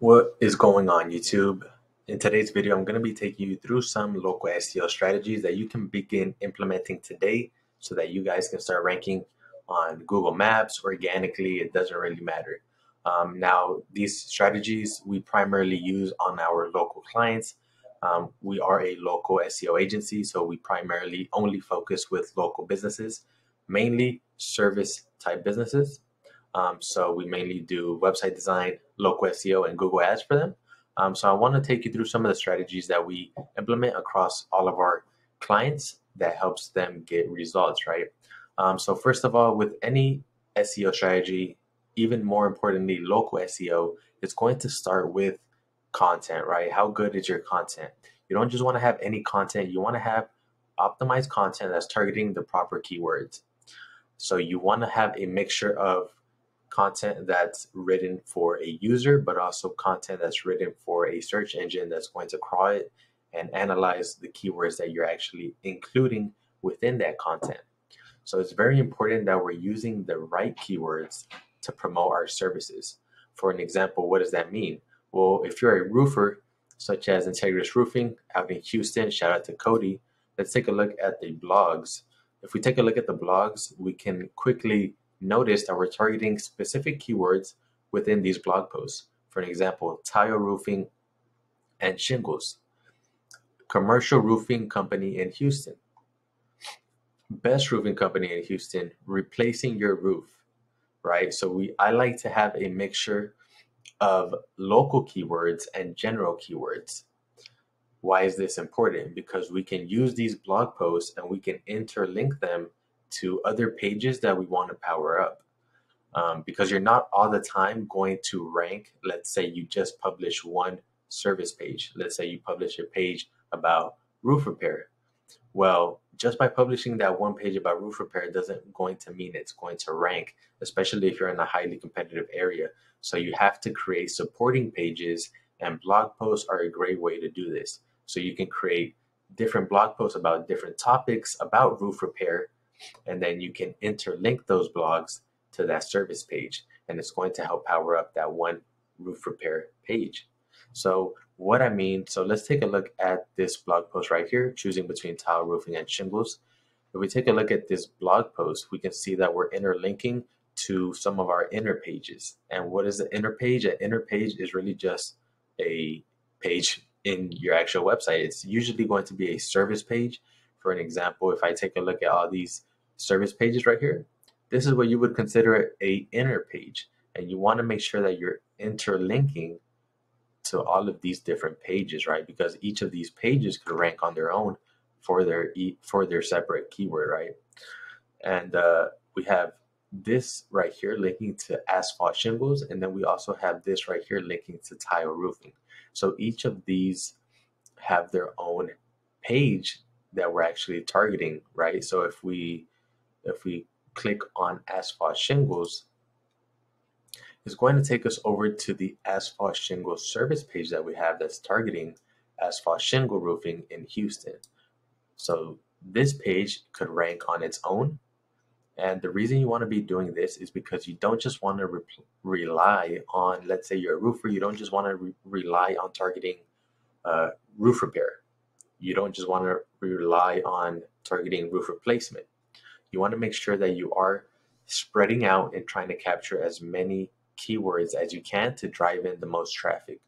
What is going on YouTube? In today's video, I'm going to be taking you through some local SEO strategies that you can begin implementing today so that you guys can start ranking on Google Maps organically. It doesn't really matter. Um, now, these strategies we primarily use on our local clients. Um, we are a local SEO agency, so we primarily only focus with local businesses, mainly service type businesses. Um, so we mainly do website design, local SEO, and Google Ads for them. Um, so I want to take you through some of the strategies that we implement across all of our clients that helps them get results, right? Um, so first of all, with any SEO strategy, even more importantly, local SEO, it's going to start with content, right? How good is your content? You don't just want to have any content. You want to have optimized content that's targeting the proper keywords. So you want to have a mixture of content that's written for a user, but also content that's written for a search engine that's going to crawl it and analyze the keywords that you're actually including within that content. So it's very important that we're using the right keywords to promote our services. For an example, what does that mean? Well, if you're a roofer, such as Integris Roofing out in Houston, shout out to Cody, let's take a look at the blogs. If we take a look at the blogs, we can quickly notice that we're targeting specific keywords within these blog posts. For an example, tile roofing and shingles, commercial roofing company in Houston, best roofing company in Houston, replacing your roof, right? So we I like to have a mixture of local keywords and general keywords. Why is this important? Because we can use these blog posts and we can interlink them to other pages that we want to power up. Um, because you're not all the time going to rank. Let's say you just publish one service page. Let's say you publish a page about roof repair. Well, just by publishing that one page about roof repair doesn't going to mean it's going to rank, especially if you're in a highly competitive area. So you have to create supporting pages and blog posts are a great way to do this. So you can create different blog posts about different topics about roof repair and then you can interlink those blogs to that service page and it's going to help power up that one roof repair page. So what I mean, so let's take a look at this blog post right here, choosing between tile roofing and shingles. If we take a look at this blog post, we can see that we're interlinking to some of our inner pages. And what is the inner page? An inner page is really just a page in your actual website. It's usually going to be a service page. For an example, if I take a look at all these service pages right here, this is what you would consider a inner page. And you want to make sure that you're interlinking to all of these different pages, right? Because each of these pages could rank on their own for their for their separate keyword, right? And uh, we have this right here linking to asphalt shingles, and then we also have this right here linking to tile roofing. So each of these have their own page that we're actually targeting, right? So if we if we click on asphalt shingles, it's going to take us over to the asphalt shingle service page that we have that's targeting asphalt shingle roofing in Houston. So this page could rank on its own. And the reason you want to be doing this is because you don't just want to re rely on, let's say you're a roofer, you don't just want to re rely on targeting uh, roof repair. You don't just want to rely on targeting roof replacement you want to make sure that you are spreading out and trying to capture as many keywords as you can to drive in the most traffic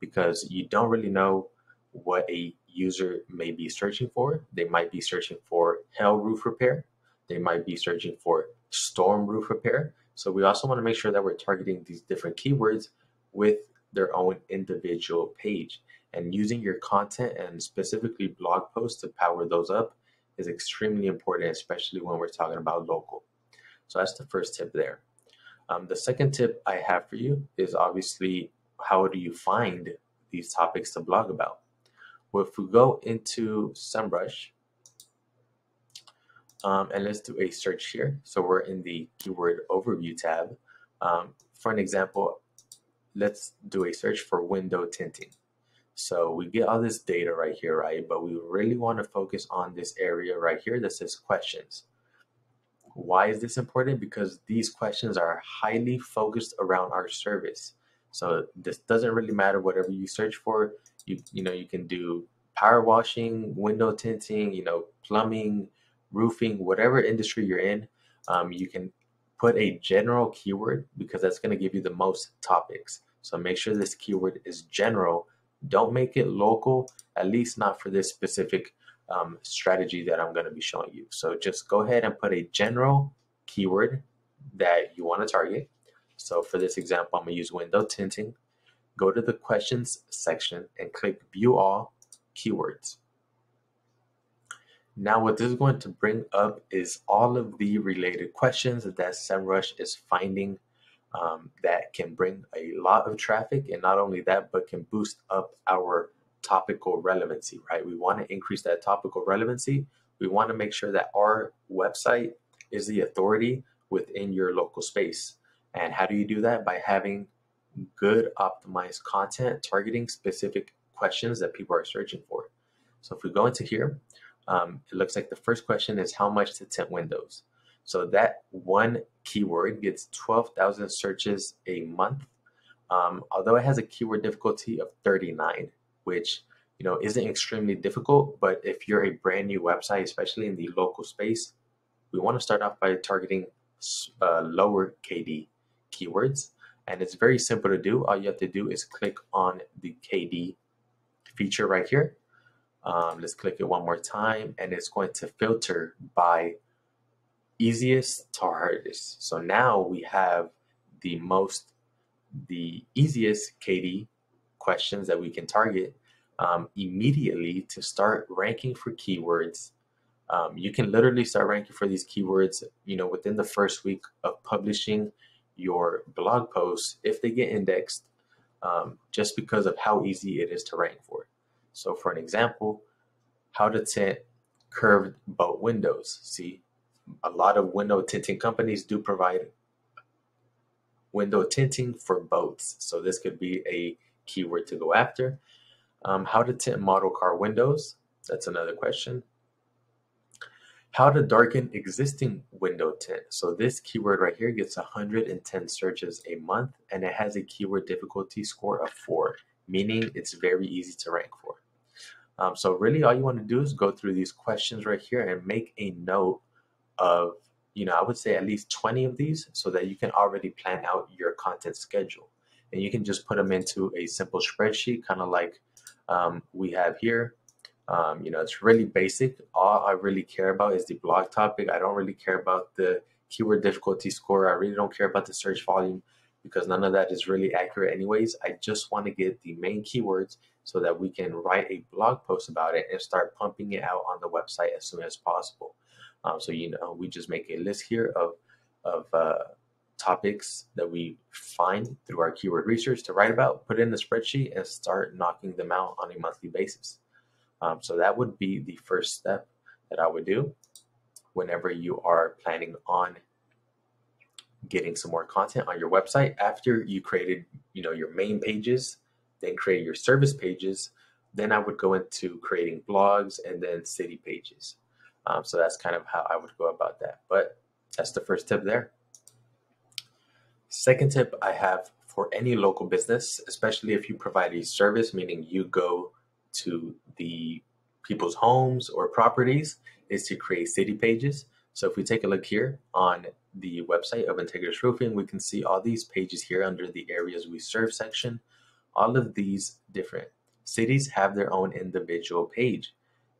because you don't really know what a user may be searching for. They might be searching for hail roof repair. They might be searching for storm roof repair. So we also want to make sure that we're targeting these different keywords with their own individual page and using your content and specifically blog posts to power those up is extremely important, especially when we're talking about local. So that's the first tip there. Um, the second tip I have for you is obviously how do you find these topics to blog about? Well, if we go into SEMrush, um, and let's do a search here. So we're in the keyword overview tab. Um, for an example, let's do a search for window tinting. So we get all this data right here, right? But we really want to focus on this area right here that says questions. Why is this important? Because these questions are highly focused around our service. So this doesn't really matter whatever you search for. You you know you can do power washing, window tinting, you know plumbing, roofing, whatever industry you're in. Um, you can put a general keyword because that's going to give you the most topics. So make sure this keyword is general. Don't make it local, at least not for this specific um, strategy that I'm going to be showing you. So just go ahead and put a general keyword that you want to target. So for this example, I'm going to use window tinting. Go to the questions section and click view all keywords. Now what this is going to bring up is all of the related questions that SEMrush is finding um, that can bring a lot of traffic and not only that, but can boost up our topical relevancy, right? We want to increase that topical relevancy. We want to make sure that our website is the authority within your local space. And how do you do that? By having good optimized content targeting specific questions that people are searching for. So if we go into here, um, it looks like the first question is how much to tint windows. So that one keyword gets 12,000 searches a month, um, although it has a keyword difficulty of 39 which you know isn't extremely difficult. But if you're a brand new website, especially in the local space, we want to start off by targeting uh, lower KD keywords. And it's very simple to do. All you have to do is click on the KD feature right here. Um, let's click it one more time and it's going to filter by easiest to hardest. So now we have the most, the easiest KD questions that we can target um, immediately to start ranking for keywords. Um, you can literally start ranking for these keywords, you know, within the first week of publishing your blog posts if they get indexed, um, just because of how easy it is to rank for. So, for an example, how to tint curved boat windows. See, a lot of window tinting companies do provide window tinting for boats. So this could be a keyword to go after. Um, how to tint model car windows. That's another question. How to darken existing window tint. So this keyword right here gets 110 searches a month and it has a keyword difficulty score of four, meaning it's very easy to rank for. Um, so really all you want to do is go through these questions right here and make a note of, you know, I would say at least 20 of these so that you can already plan out your content schedule. And you can just put them into a simple spreadsheet, kind of like um, we have here. Um, you know, it's really basic. All I really care about is the blog topic. I don't really care about the keyword difficulty score. I really don't care about the search volume because none of that is really accurate anyways. I just want to get the main keywords so that we can write a blog post about it and start pumping it out on the website as soon as possible. Um, so, you know, we just make a list here of, of uh, topics that we find through our keyword research to write about, put in the spreadsheet, and start knocking them out on a monthly basis. Um, so that would be the first step that I would do whenever you are planning on getting some more content on your website after you created you know your main pages then create your service pages then i would go into creating blogs and then city pages um, so that's kind of how i would go about that but that's the first tip there Second tip I have for any local business, especially if you provide a service, meaning you go to the people's homes or properties, is to create city pages. So if we take a look here on the website of Integris Roofing, we can see all these pages here under the areas we serve section. All of these different cities have their own individual page.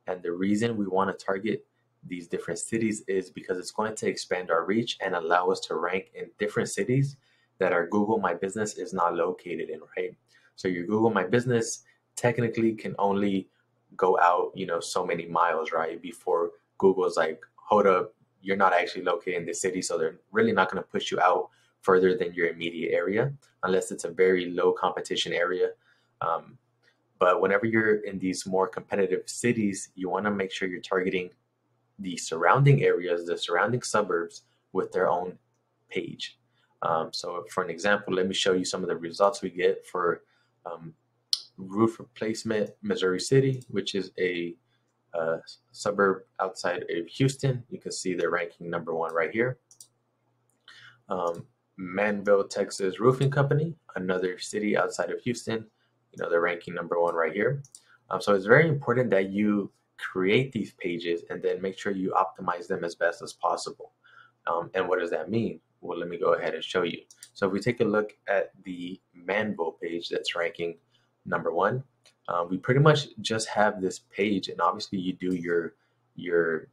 And the reason we want to target these different cities is because it's going to expand our reach and allow us to rank in different cities that our Google My Business is not located in, right? So your Google My Business technically can only go out, you know, so many miles, right? Before Google's like, hold up, you're not actually located in the city, so they're really not going to push you out further than your immediate area unless it's a very low competition area. Um, but whenever you're in these more competitive cities, you want to make sure you're targeting the surrounding areas, the surrounding suburbs with their own page. Um, so for an example, let me show you some of the results we get for um, roof replacement Missouri City, which is a, a, suburb outside of Houston. You can see they're ranking number one right here. Um, Manvel, Texas Roofing Company, another city outside of Houston. You know, they're ranking number one right here. Um, so it's very important that you create these pages and then make sure you optimize them as best as possible. Um, and what does that mean? Well, let me go ahead and show you. So if we take a look at the Manvel page that's ranking number one, um, we pretty much just have this page and obviously you do your your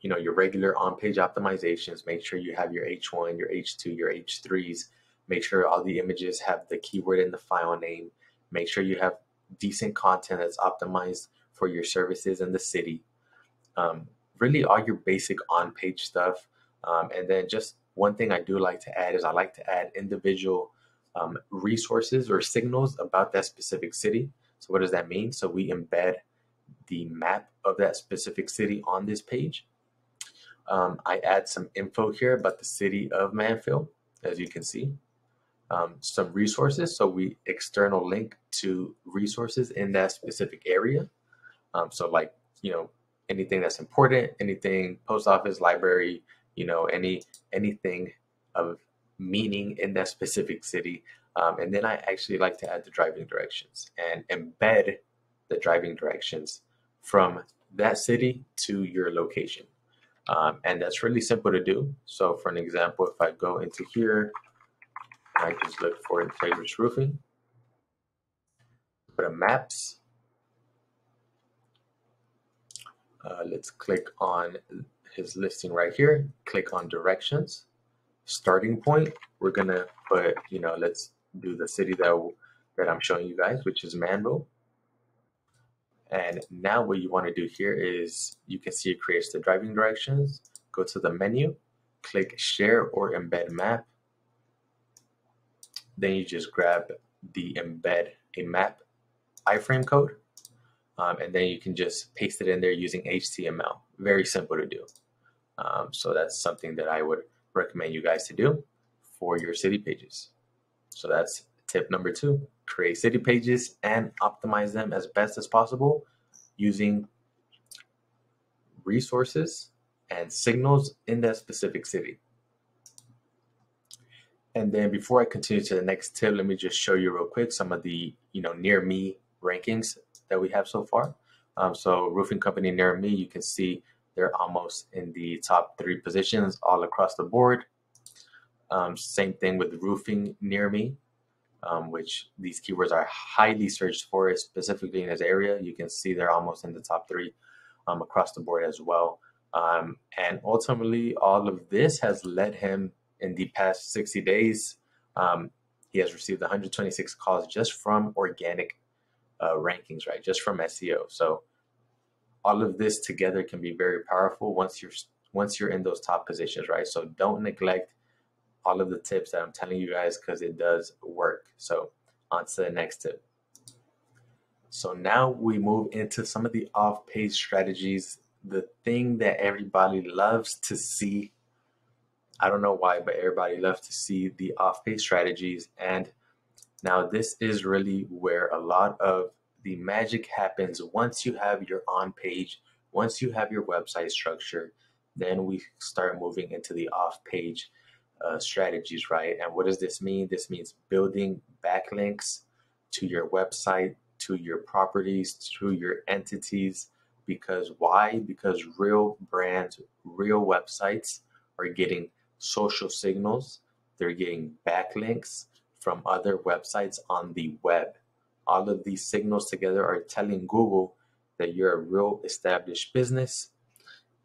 you know your regular on-page optimizations make sure you have your h1 your h2 your h3s make sure all the images have the keyword in the file name make sure you have decent content that's optimized for your services in the city um, really all your basic on-page stuff um, and then just one thing i do like to add is i like to add individual um, resources or signals about that specific city so what does that mean? So we embed the map of that specific city on this page. Um, I add some info here about the city of Manvel, as you can see. Um, some resources, so we external link to resources in that specific area. Um, so like, you know, anything that's important, anything post office, library, you know, any anything of meaning in that specific city um, and then I actually like to add the driving directions and embed the driving directions from that city to your location. Um, and that's really simple to do. So for an example, if I go into here, I just look for Flavors Roofing, go to Maps. Uh, let's click on his listing right here. Click on Directions. Starting point, we're gonna put, you know, let's do the city that, that I'm showing you guys, which is Manvel. And now what you want to do here is you can see it creates the driving directions. Go to the menu, click share or embed map. Then you just grab the embed a map iframe code. Um, and then you can just paste it in there using HTML. Very simple to do. Um, so that's something that I would recommend you guys to do for your city pages. So that's tip number two create city pages and optimize them as best as possible using resources and signals in that specific city. And then before I continue to the next tip, let me just show you real quick some of the you know near me rankings that we have so far. Um, so roofing company near me, you can see they're almost in the top three positions all across the board. Um, same thing with roofing near me, um, which these keywords are highly searched for, specifically in this area. You can see they're almost in the top three um, across the board as well. Um, and ultimately, all of this has led him in the past 60 days. Um, he has received 126 calls just from organic uh, rankings, right? Just from SEO. So all of this together can be very powerful once you're once you're in those top positions, right? So don't neglect all of the tips that I'm telling you guys because it does work. So on to the next tip. So now we move into some of the off-page strategies, the thing that everybody loves to see. I don't know why, but everybody loves to see the off-page strategies. And now this is really where a lot of the magic happens once you have your on-page, once you have your website structure, then we start moving into the off-page uh, strategies, right? And what does this mean? This means building backlinks to your website, to your properties, to your entities. Because why? Because real brands, real websites are getting social signals, they're getting backlinks from other websites on the web. All of these signals together are telling Google that you're a real established business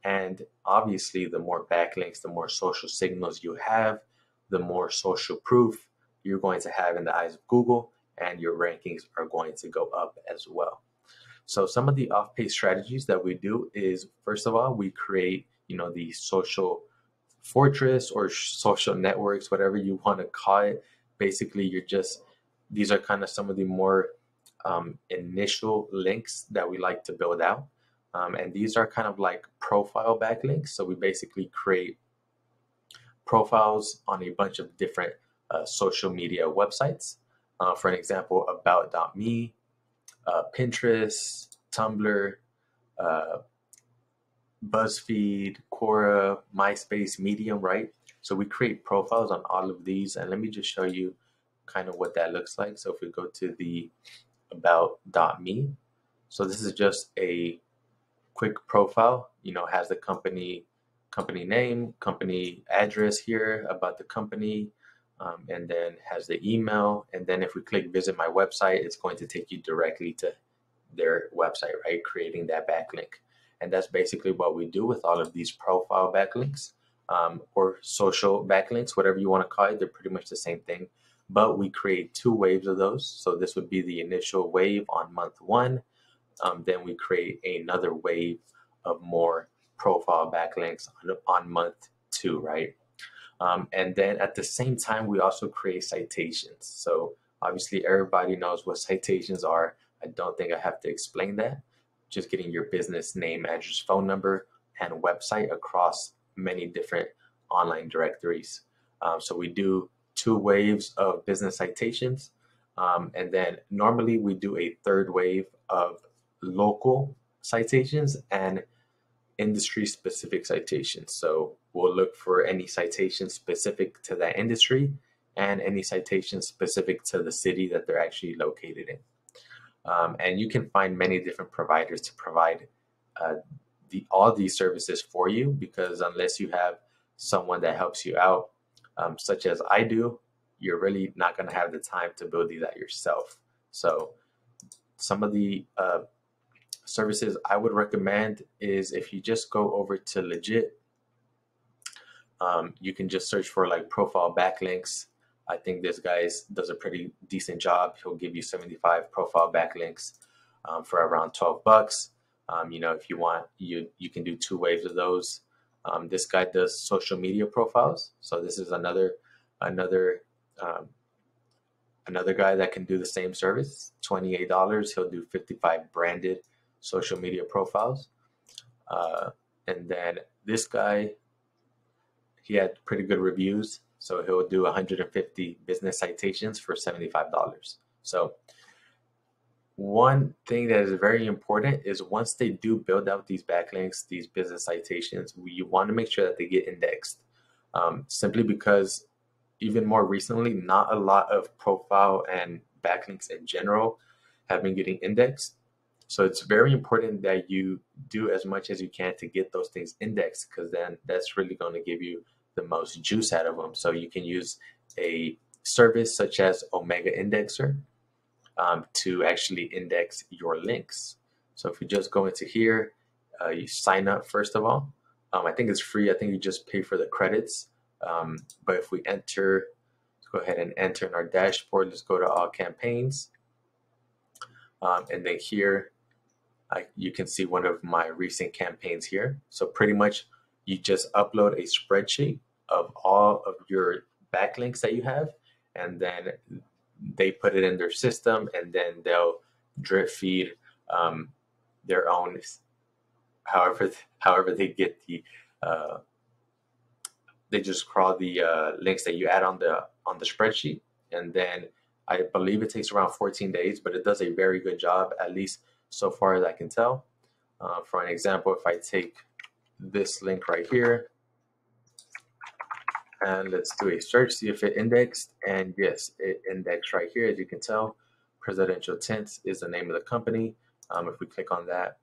and obviously, the more backlinks, the more social signals you have, the more social proof you're going to have in the eyes of Google, and your rankings are going to go up as well. So some of the off-page strategies that we do is, first of all, we create, you know, the social fortress or social networks, whatever you want to call it. Basically, you're just, these are kind of some of the more um, initial links that we like to build out. Um, and these are kind of like profile backlinks. So we basically create profiles on a bunch of different uh, social media websites. Uh, for an example, about.me, uh, Pinterest, Tumblr, uh, BuzzFeed, Quora, MySpace, Medium, right? So we create profiles on all of these and let me just show you kind of what that looks like. So if we go to the about.me, so this is just a quick profile, you know, has the company company name, company address here about the company, um, and then has the email. And then if we click visit my website, it's going to take you directly to their website, right? Creating that backlink. And that's basically what we do with all of these profile backlinks um, or social backlinks, whatever you want to call it. They're pretty much the same thing, but we create two waves of those. So this would be the initial wave on month one. Um, then we create another wave of more profile backlinks on, on month two, right? Um, and then at the same time, we also create citations. So obviously everybody knows what citations are. I don't think I have to explain that. Just getting your business name, address, phone number, and website across many different online directories. Um, so we do two waves of business citations. Um, and then normally we do a third wave of local citations and industry specific citations. So we'll look for any citations specific to that industry and any citations specific to the city that they're actually located in. Um, and you can find many different providers to provide uh, the, all these services for you because unless you have someone that helps you out, um, such as I do, you're really not going to have the time to build these out yourself. So some of the uh, services I would recommend is if you just go over to Legiit, um, you can just search for like profile backlinks. I think this guy does a pretty decent job. He'll give you 75 profile backlinks um, for around 12 bucks. Um, you know, if you want, you you can do two waves of those. Um, this guy does social media profiles, so this is another another um, another guy that can do the same service. Twenty eight dollars. He'll do 55 branded social media profiles. Uh, and then this guy, he had pretty good reviews. So he'll do 150 business citations for $75. So one thing that is very important is once they do build out these backlinks, these business citations, you want to make sure that they get indexed. Um, simply because even more recently, not a lot of profile and backlinks in general have been getting indexed. So it's very important that you do as much as you can to get those things indexed because then that's really going to give you the most juice out of them. So you can use a service such as Omega Indexer um, to actually index your links. So if you just go into here, uh, you sign up first of all. Um, I think it's free. I think you just pay for the credits. Um, but if we enter, let's go ahead and enter in our dashboard. Let's go to all campaigns. Um, and then here, I, you can see one of my recent campaigns here. So pretty much you just upload a spreadsheet of all of your backlinks that you have, and then they put it in their system, and then they'll drip feed um, their own, however, however they get the, uh, they just crawl the uh, links that you add on the on the spreadsheet, and then I believe it takes around 14 days, but it does a very good job, at least so far as I can tell. Uh, for an example, if I take this link right here, and let's do a search, see if it indexed, and yes, it indexed right here, as you can tell. Presidential Tents is the name of the company. Um, if we click on that,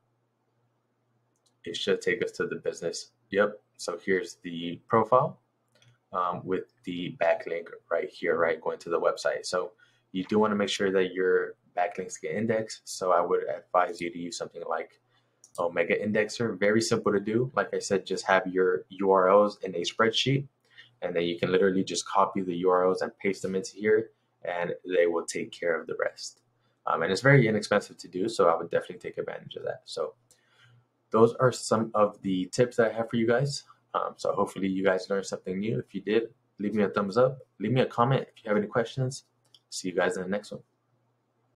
it should take us to the business. Yep, so here's the profile um, with the backlink right here, right, going to the website. So you do want to make sure that your backlinks get indexed. So I would advise you to use something like Omega Indexer. Very simple to do. Like I said, just have your URLs in a spreadsheet, and then you can literally just copy the URLs and paste them into here, and they will take care of the rest. Um, and it's very inexpensive to do, so I would definitely take advantage of that. So those are some of the tips that I have for you guys. Um, so hopefully you guys learned something new. If you did, leave me a thumbs up. Leave me a comment if you have any questions. See you guys in the next one.